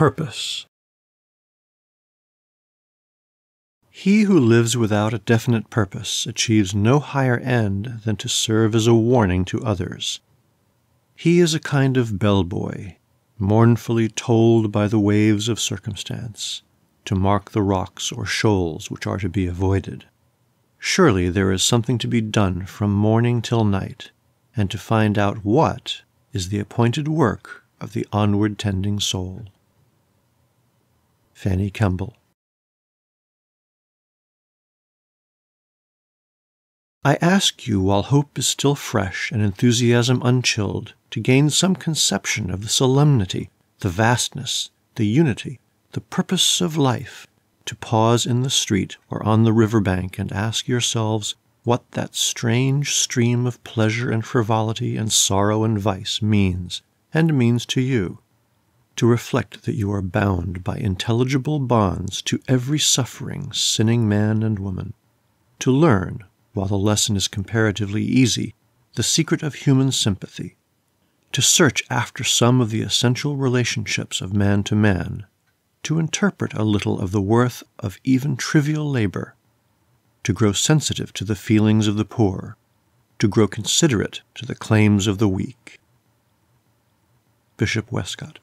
Purpose He who lives without a definite purpose achieves no higher end than to serve as a warning to others. He is a kind of bell-buoy, mournfully tolled by the waves of circumstance, to mark the rocks or shoals which are to be avoided. Surely there is something to be done from morning till night, and to find out what is the appointed work of the onward tending soul. Fanny Kemble. I ask you, while hope is still fresh and enthusiasm unchilled, to gain some conception of the solemnity, the vastness, the unity, the purpose of life, to pause in the street or on the river bank and ask yourselves what that strange stream of pleasure and frivolity and sorrow and vice means, and means to you to reflect that you are bound by intelligible bonds to every suffering, sinning man and woman, to learn, while the lesson is comparatively easy, the secret of human sympathy, to search after some of the essential relationships of man to man, to interpret a little of the worth of even trivial labor, to grow sensitive to the feelings of the poor, to grow considerate to the claims of the weak. Bishop Westcott.